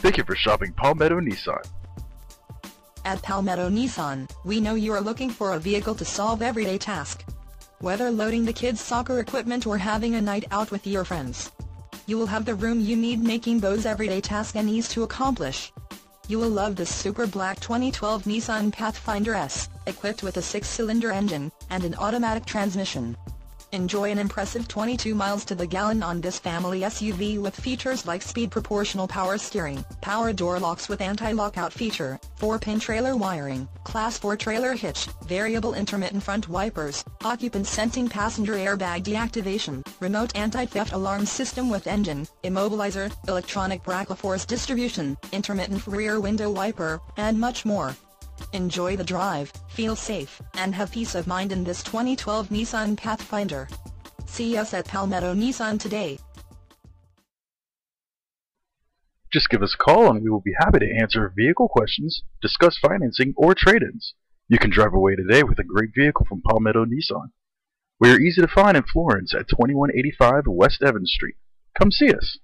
Thank you for shopping Palmetto Nissan. At Palmetto Nissan, we know you are looking for a vehicle to solve everyday tasks. Whether loading the kids' soccer equipment or having a night out with your friends. You will have the room you need making those everyday tasks and ease to accomplish. You will love this super black 2012 Nissan Pathfinder S, equipped with a six-cylinder engine and an automatic transmission. Enjoy an impressive 22 miles to the gallon on this family SUV with features like speed proportional power steering, power door locks with anti-lockout feature, 4-pin trailer wiring, class 4 trailer hitch, variable intermittent front wipers, occupant sensing passenger airbag deactivation, remote anti-theft alarm system with engine, immobilizer, electronic brake force distribution, intermittent rear window wiper, and much more. Enjoy the drive, feel safe, and have peace of mind in this 2012 Nissan Pathfinder. See us at Palmetto Nissan today. Just give us a call and we will be happy to answer vehicle questions, discuss financing, or trade-ins. You can drive away today with a great vehicle from Palmetto Nissan. We are easy to find in Florence at 2185 West Evans Street. Come see us.